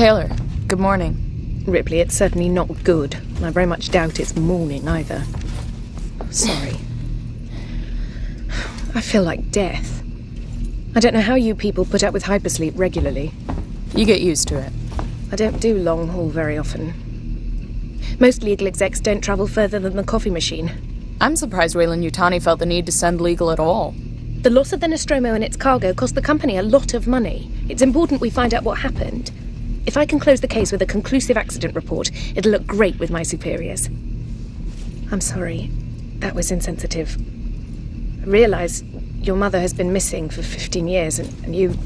Taylor, good morning. Ripley, it's certainly not good. I very much doubt it's morning either. Sorry. I feel like death. I don't know how you people put up with hypersleep regularly. You get used to it. I don't do long haul very often. Most legal execs don't travel further than the coffee machine. I'm surprised Weyland-Yutani felt the need to send legal at all. The loss of the Nostromo and its cargo cost the company a lot of money. It's important we find out what happened. If I can close the case with a conclusive accident report, it'll look great with my superiors. I'm sorry. That was insensitive. I realize your mother has been missing for 15 years and, and you.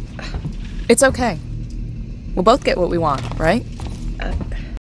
It's okay. We'll both get what we want, right?